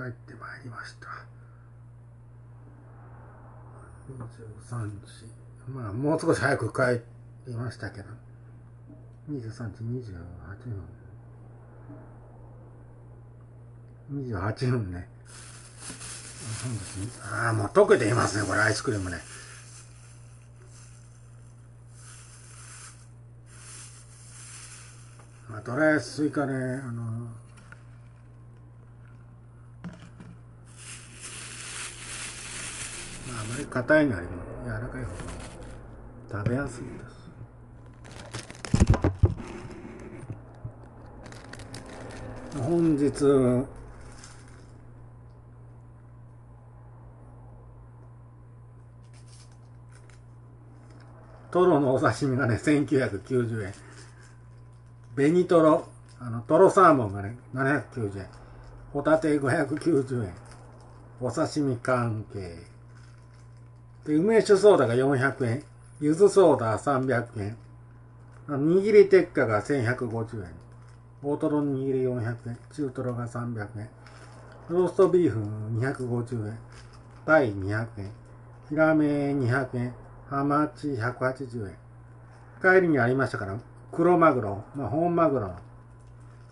帰ってまいりました。23時。まあもう少し早く帰りましたけど。23時28分。28分ね。ああもう溶けていますねこれアイスクリームね。まあとりあえずスイカねあの硬いのよりも柔らかい方が食べやすいです。本日トロのお刺身がね1990円。紅トロあのトロサーモンがね790円。ホタテ590円。お刺身関係。梅酒ソーダが400円。柚子ソーダ300円。握り鉄火が1150円。大トロ握り400円。中トロが300円。ローストビーフ250円。タイ200円。ヒラメ200円。ハマチ180円。帰りにありましたから黒マグロ、まあ、本マグロ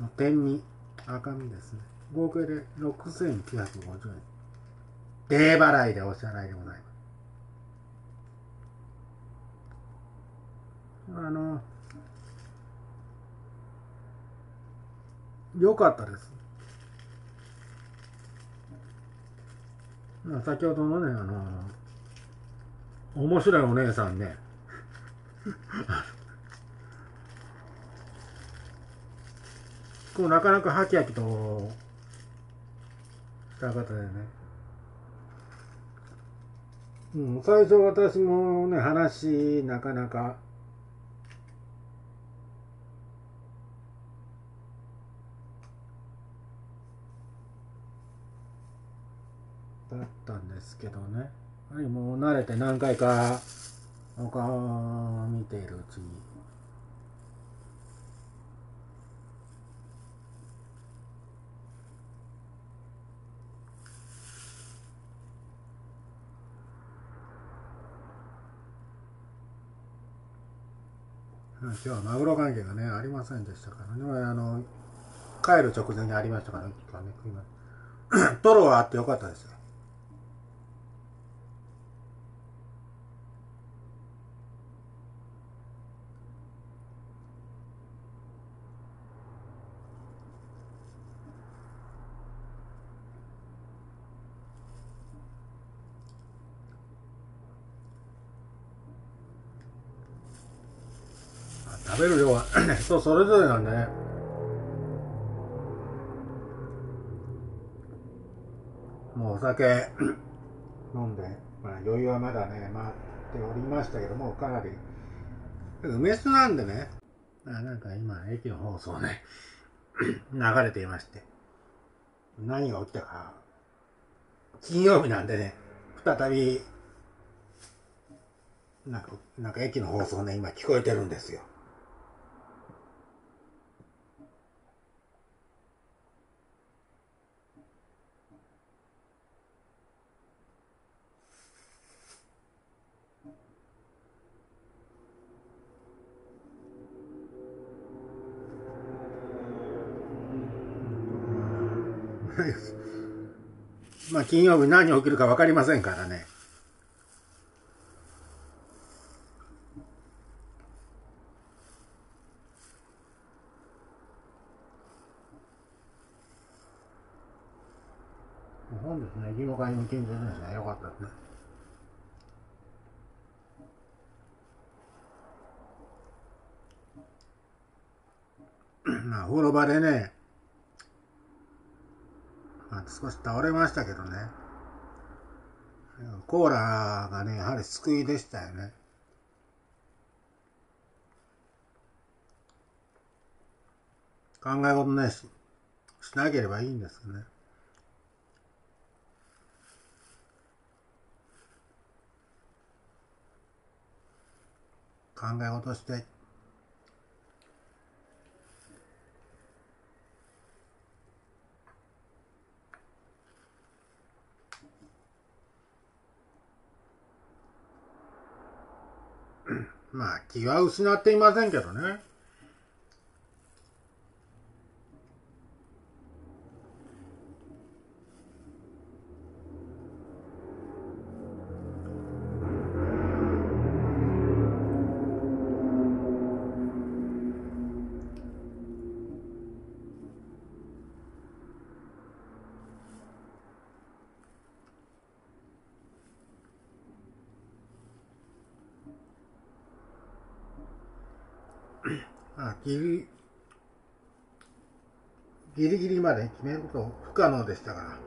の天に。赤身ですね。合計で6950円。デー払いでお支払いでございます。あの、良かったです。先ほどのね、あの、面白いお姉さんね、こうなかなかハキハキとした方でね、うん、最初私もね、話なかなかだったんですけどね。はりもう慣れて何回かお顔を見ているうちに。今日はマグロ関係がね、ありませんでしたからね。あの、帰る直前にありましたから、ね、食いまトロはあってよかったですよ。食べる量は 人それぞれなんでね。もうお酒 飲んで、まあ余裕はまだね、待っておりましたけども、かなり、梅酒なんでね、あなんか今、駅の放送ね、流れていまして、何が起きたか、金曜日なんでね、再び、なんか、なんか駅の放送ね、今聞こえてるんですよ。まあ金曜日何起きるか分かりませんからね。本ですね、義務会に近所ですね、よかったですね。まあ、風呂場でね、まあ、少し倒れましたけどね。コーラがね、やはり救いでしたよね。考え事ねし、しなければいいんですよね。考え事してまあ、気は失っていませんけどね。決めること不可能でしたから。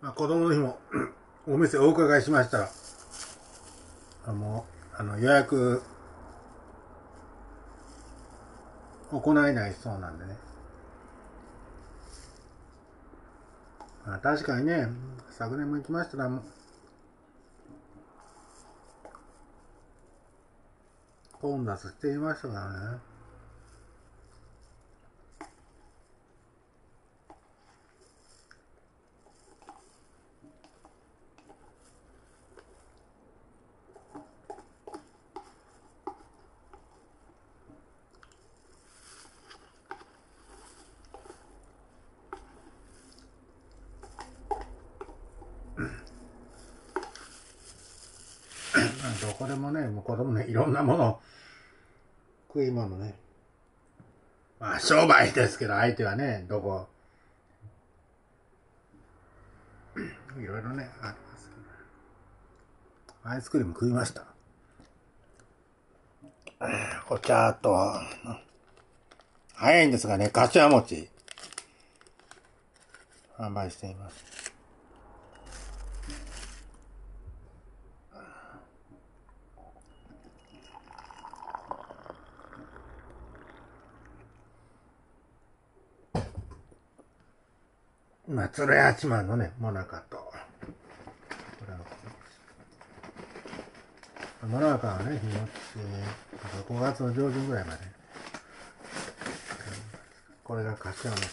まあ、子供の日も お店お伺いしましたら、あの、あの予約行えないそうなんでね。まあ、確かにね、昨年も行きましたら、混雑していましたからね。どこでもね、もう子供ね、いろんなもの、食い物ね。まあ、商売ですけど、相手はね、どこ、いろいろね、ありますけど。アイスクリーム食いました。お茶と、早いんですがね、かしわ餅、販売しています。まあ、鶴八幡のね、もなかと。もなかはね、日持ち、5月の上旬ぐらいまで。これが柏餅。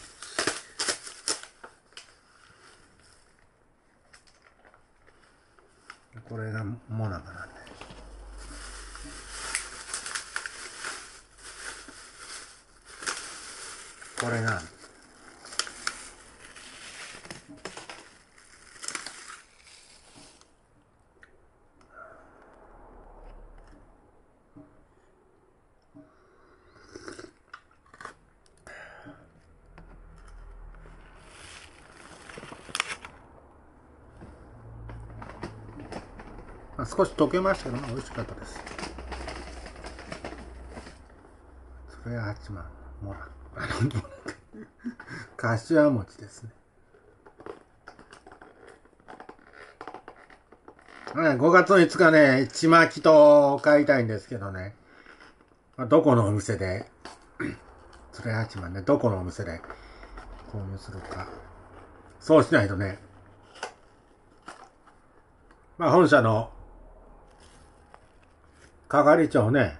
これがもなかなんで。これが少し溶けましたけど、美味しかったです。それは八幡もら、あの、柏餅ですね。5月の5日ね、ちまきと買いたいんですけどね。どこのお店で、それ八幡ね、どこのお店で購入するか。そうしないとね、まあ本社の係長ね、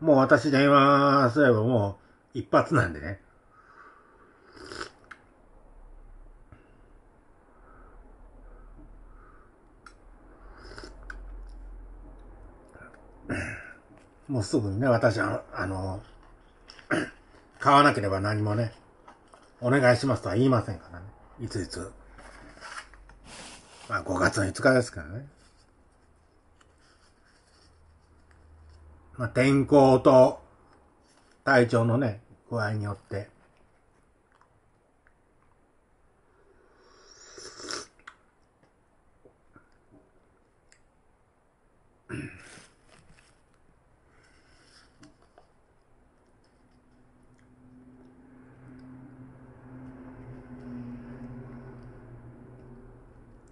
もう私電話すればもう一発なんでね。もうすぐにね、私は、あの、買わなければ何もね、お願いしますとは言いませんからね。いついつ。まあ5月の5日ですからね。まあ、天候と体調のね、具合によって。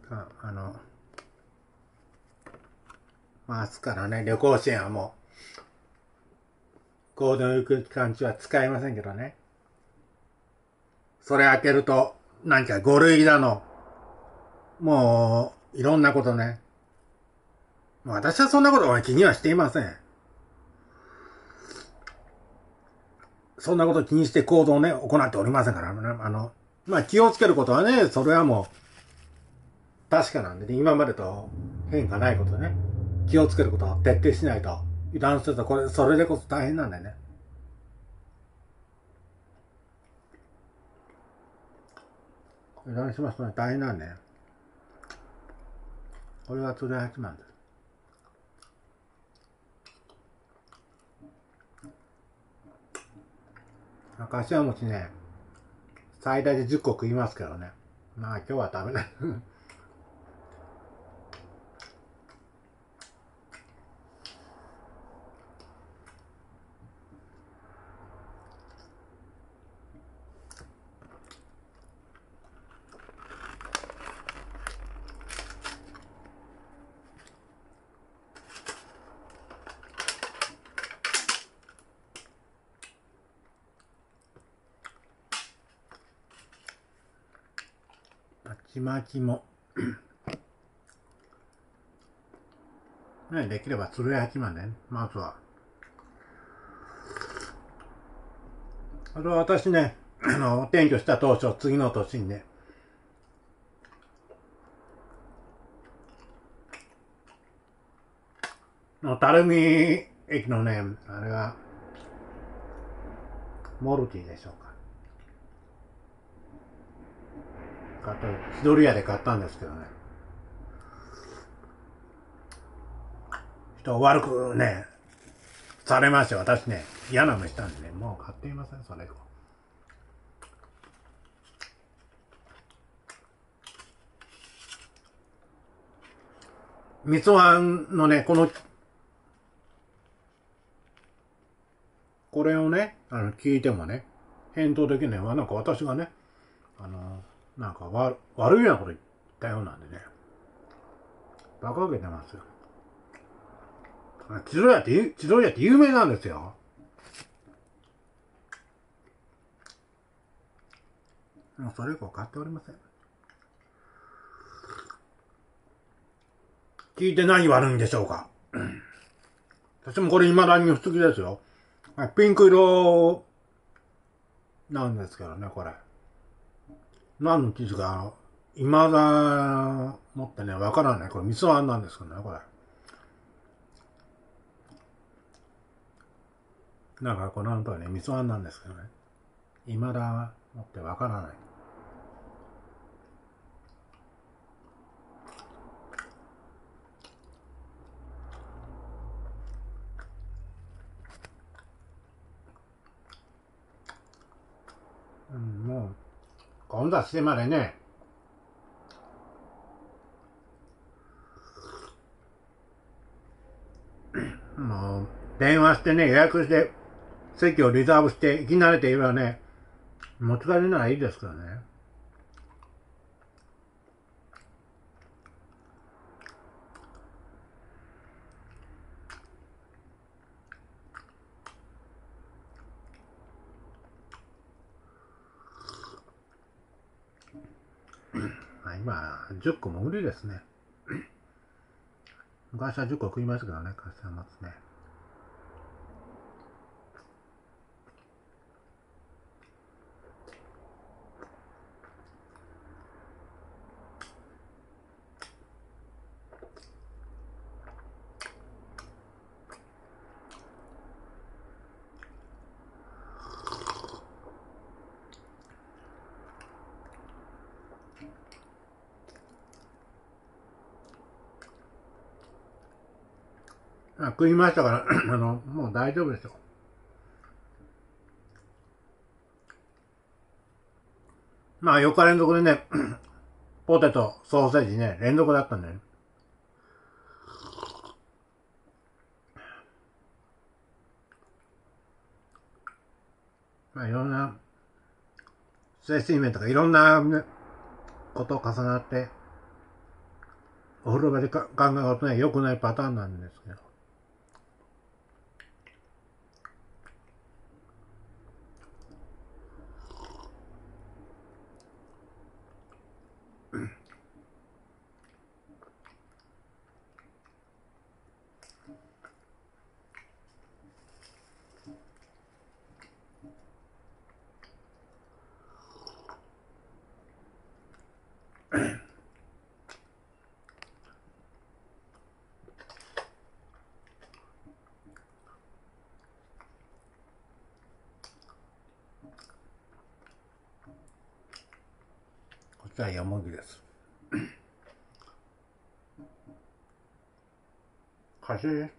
ああの、まあ、明日からね、旅行支援はもう、ゴールデンウィーク期間中は使えませんけどね。それ開けると、何か5類だの。もう、いろんなことね。私はそんなことは気にはしていません。そんなこと気にして行動ね、行っておりませんからね、あの、まあ気をつけることはね、それはもう、確かなんでね、今までと変化ないことね、気をつけることは徹底しないと、油断するとこれ、それでこそ大変なんだよね。油断しますとね、大変なんだよ。これは鶴八幡です。柏餅ね、最大で10個食いますけどね。まあ今日は食べない。ちまきもね、できれば鶴屋八幡でね、まずは。あとは私ね、あの、転居した当初、次の年にね、の、垂水駅のね、あれは、モルティでしょうか。買った、千鳥屋で買ったんですけどね。人悪くね、されまして、私ね、嫌な目したんでね、もう買っていません、それ以降。みつわのね、この、これをね、あの、聞いてもね、返答できないわ。なんか私がね、あの、なんか悪悪いようなこと言ったようなんでね。馬鹿げてますよ。千鳥屋って、千鳥屋って有名なんですよ。もうそれ以降買っておりません。聞いて何悪いんでしょうか。私もこれ未だに不思議ですよ。ピンク色なんですけどね、これ。何の記事か、未だもってね、わからない。これ、味噌あんなんですけどね、これ。なんか、このとはね、味噌あんなんですけどね。未だもってわからない。うん、もう、今度はしてまでね、もう、電話してね、予約して、席をリザーブして、行き慣れていればね、持ち帰りならいいですからね。今、10個も無理ですね。昔は10個食いましたけどね、カスタマツね。食いましたから あの、もう大丈夫ですよ。まあ、4日連続でね、ポテト、ソーセージね、連続だったんだよね。まあ、いろんな、精神面とかいろんな、ね、こと重なって、お風呂場で考え事ね、良くないパターンなんですけど。かしで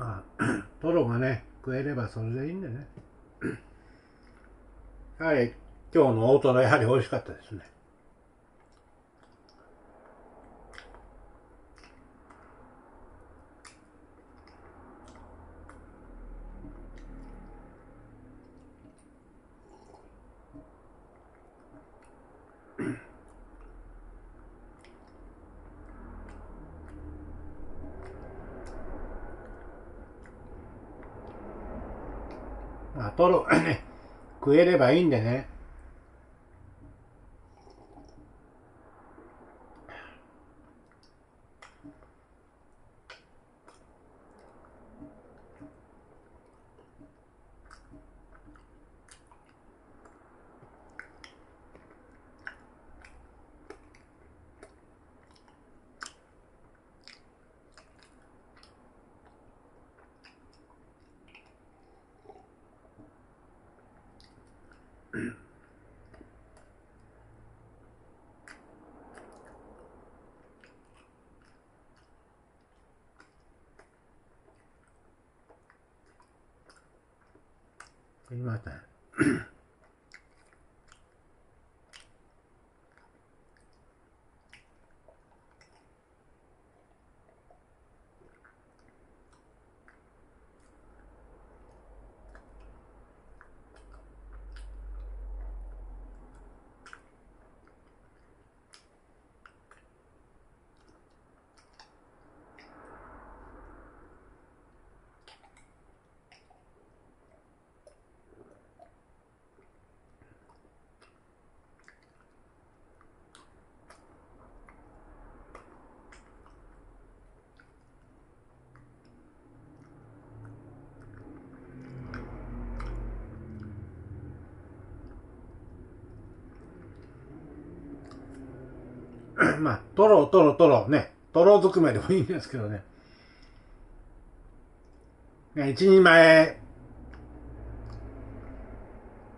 まあ、トロがね、食えればそれでいいんでね。やはり、今日の大トロやはり美味しかったですね。まあ、トロね、食えればいいんでね。すいま まあ、トロトロトロね、トロずくめでもいいんですけどね。ね一人前、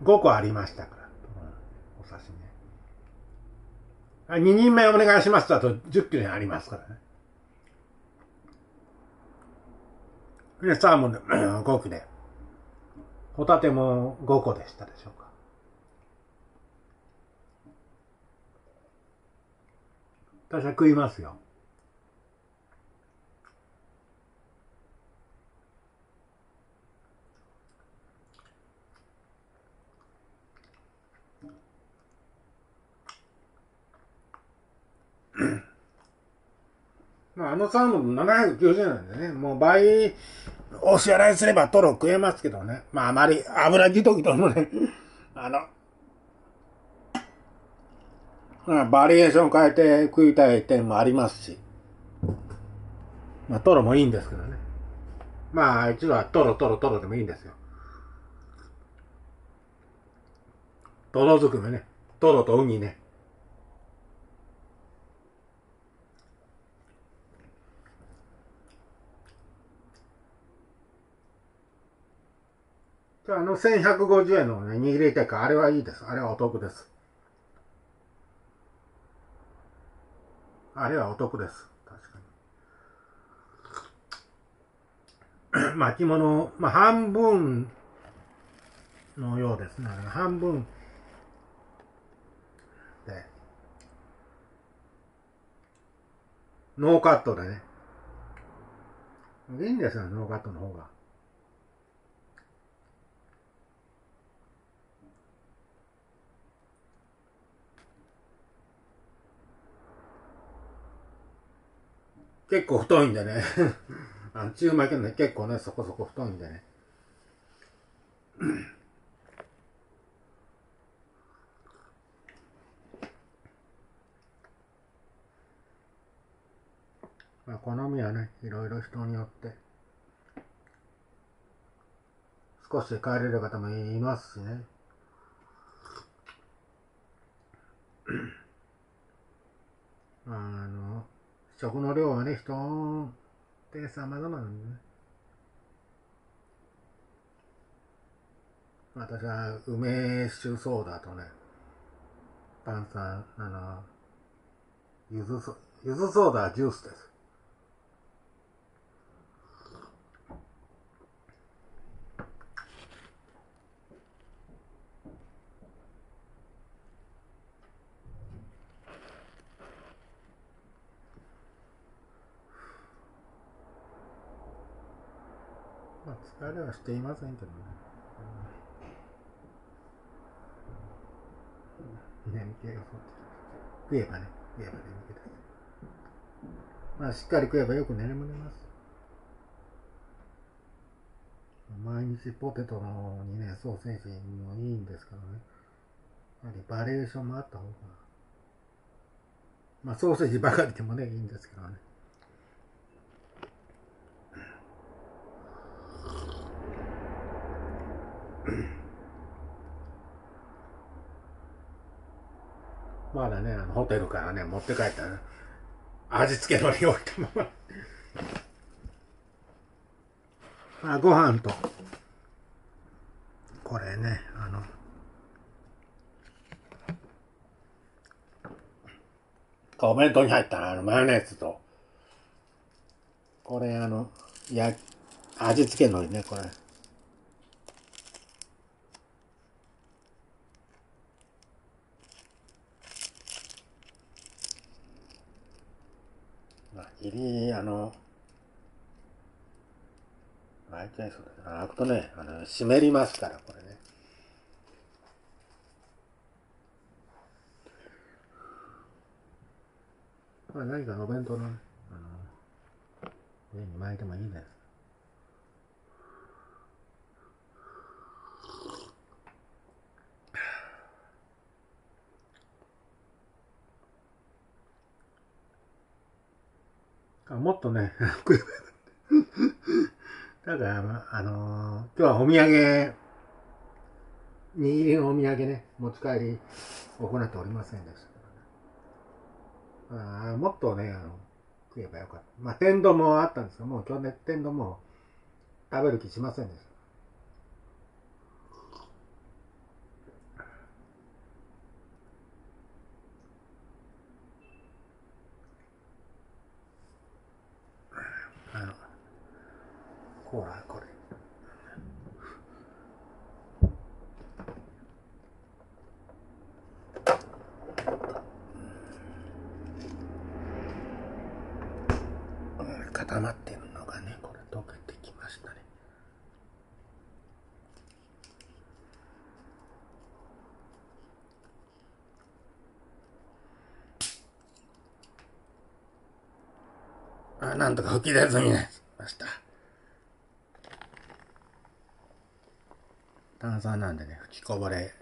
5個ありましたから、お刺身ね。あ二人前お願いしますとあと10キロありますからね。で、サーモンで5個で。ホタテも5個でしたでしょうか。私は食いますよ。まあ、あのサーモン790円なんでね、もう倍お支払いすればトロ食えますけどね。まあ、あまり油ギトギトのね、あの、まあ、バリエーション変えて食いたい点もありますし。まあ、トロもいいんですけどね。まあ、一度はトロトロトロでもいいんですよ。トロずくめね。トロとウニね。あ、の1150円のね、握り手か、あれはいいです。あれはお得です。あれはお得です。確かに。巻物、まあ、半分のようですね。半分で、ノーカットでね。いいんですよ、ノーカットの方が。結構太いんでね。あの中巻きのね結構ねそこそこ太いんでね。まあ好みはねいろいろ人によって少しで帰れる方もいますしね。あの食の量はね人って様々なんでね。私は梅酒ソーダとね炭酸あのゆずそゆずソーダはジュースです。あれはしていませんけどね。眠気がそう食えばね食えば眠気ですまあしっかり食えばよく眠れます毎日ポテトのにねソーセージもいいん。ですけどねやはりバリエーションもあった方がまあソーセージばかりでもねいいん。ですけどねまだね、あのホテルからね、持って帰ったら味付けのり置いたまま。まあ、ご飯と、これね、あの、お弁当に入ったあのマヨネーズと、これあの、や、味付けのりね、これ。あ、入り、あの、開いちゃいそうだ。開くとね、あの、湿りますから、これね。まあ、何かお弁当のね、あの、上に巻いてもいいです。もっとね、た。だ、あの今日はお土産、握りのお土産ね、持ち帰り行っておりませんでしたからね。あもっとね、あの、食えばよかった。まあ、天丼もあったんですけど、もう今日ね、天丼も食べる気しませんでした。あの、ほら、これ。固まってるのがね、これ溶けてきましたね。あなんとか吹き出ずにね、ました。炭酸なんでね、吹きこぼれ、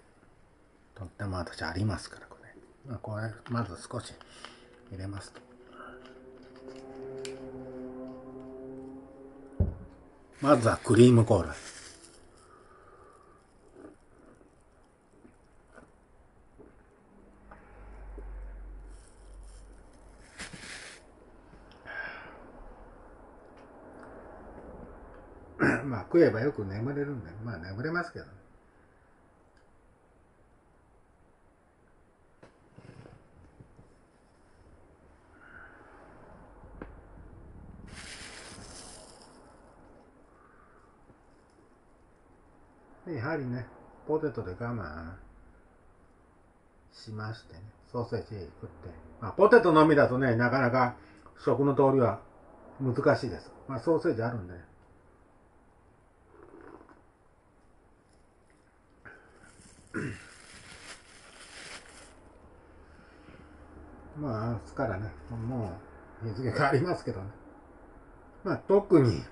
とっても私ありますから、これ。まあ、これ、まず少し入れますと。まずはクリームコーラ。です食えばよく眠れるんで、まあ眠れますけど。やはりね、ポテトで我慢しましてね、ソーセージ食って。まあポテトのみだとね、なかなか食の通りは難しいです。まあソーセージあるんでね。まあ、明日からね、もう日付変わりますけどね。まあ特に、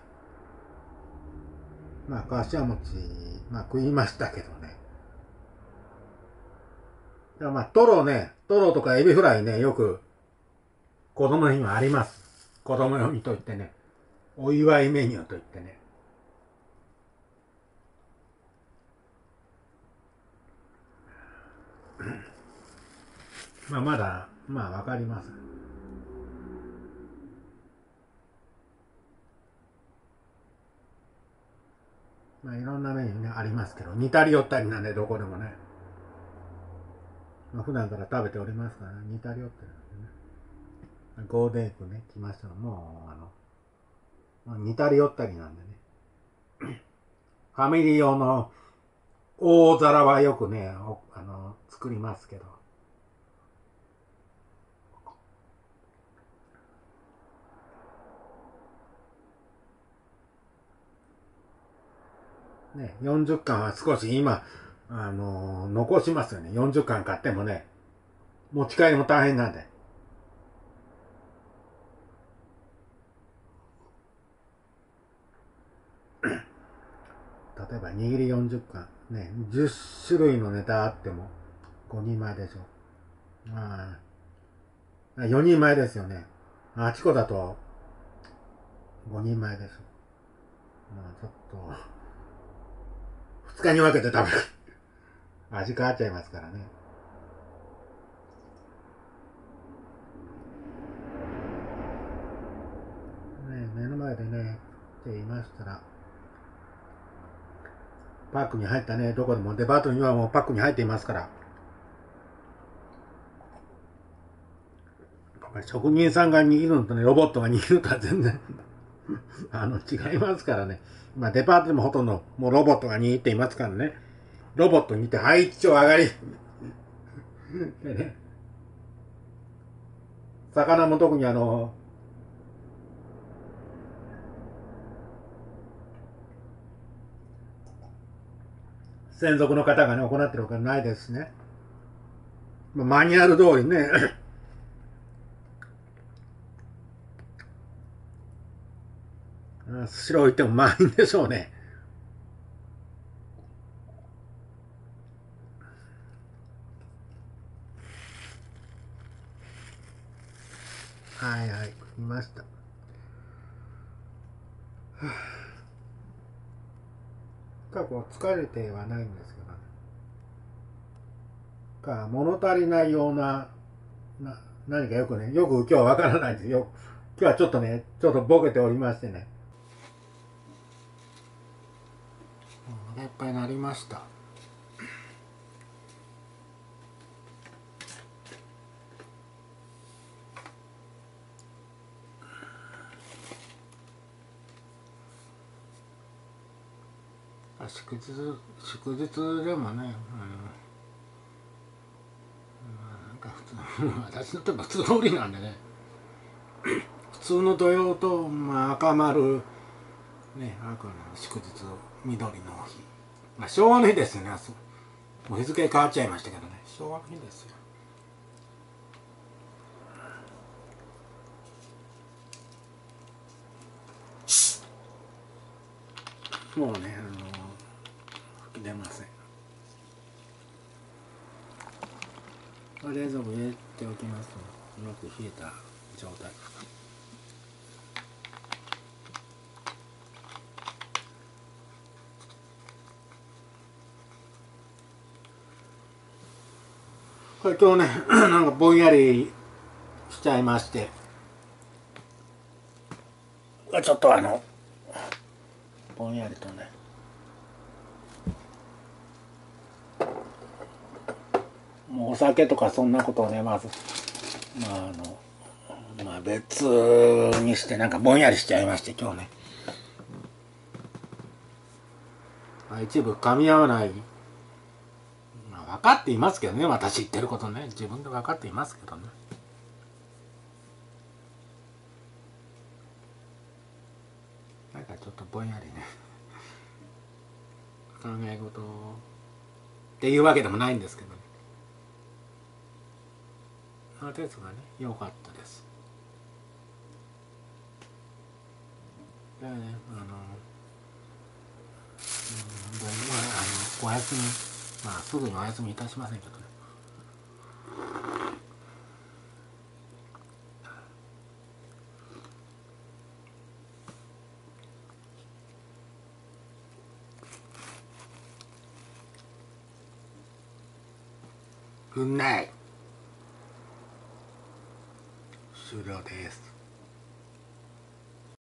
まあ柏餅、まあ食いましたけどね。まあトロね、トロとかエビフライね、よく子供にはあります。子供用にと言ってね。お祝いメニューと言ってね。まあまだ、まあわかります。まあいろんなメニューね、ありますけど、似たり寄ったりなんでどこでもね。まあ普段から食べておりますから、ね、似たり寄ったりなんでね。ゴールデンウィークね、来ましたら、もう、あの、まあ、似たり寄ったりなんでね。ファミリー用の大皿はよくね、あの、作りますけど。ね、40巻は少し今、あの、残しますよね。40巻買ってもね、持ち帰りも大変なんで。例えば握り40巻、ね、10種類のネタあっても5人前でしょ。ああ、4人前ですよね。あちこだと5人前でしょ。まあちょっと、二日に分けて食べる。味変わっちゃいますからね。ね目の前でね、って言いましたら、パックに入ったね、どこでもデパートにはもうパックに入っていますから。職人さんが握るのとね、ロボットが握るとは全然 あの、違いますからね。まあ、デパートでもほとんど、もうロボットが握っていますからね。ロボットにて、はい、一丁上がり。で ね。魚も特にあの、専属の方がね、行ってるわけないですね。まあマニュアル通りね、スシロー行っても満員でしょうね。はいはい、見ました。こう疲れてはないんですけどね。か、物足りないような、な、何かよくね、よく今日はわからないですよ。今日はちょっとね、ちょっとボケておりましてね。いっぱいになりました祝日祝日でもね、うん、なんか普通 私のとこ普通通りなんでね。普通の土曜と、まあ、赤丸ね赤の祝日緑の日。まあ昭和の日ですよねもう日付変わっちゃいましたけどね。昭和の日ですよ。もうね出ません。冷蔵庫入れておきますとよく冷えた状態。これ今日ね なんかぼんやりしちゃいまして。ちょっとあのぼんやりとねもうお酒とかそんなことをねまずまああのまあ別にしてなんかぼんやりしちゃいまして今日ね。一部噛み合わない。まあ分かっていますけどね私言ってることね。自分で分かっていますけどね。なんかちょっとぼんやりね。考え事っていうわけでもないんですけどね。あのテスがね良かったです。だからねあのうんまああのお休みまあすぐにお休みいたしませんけどね。グッナです。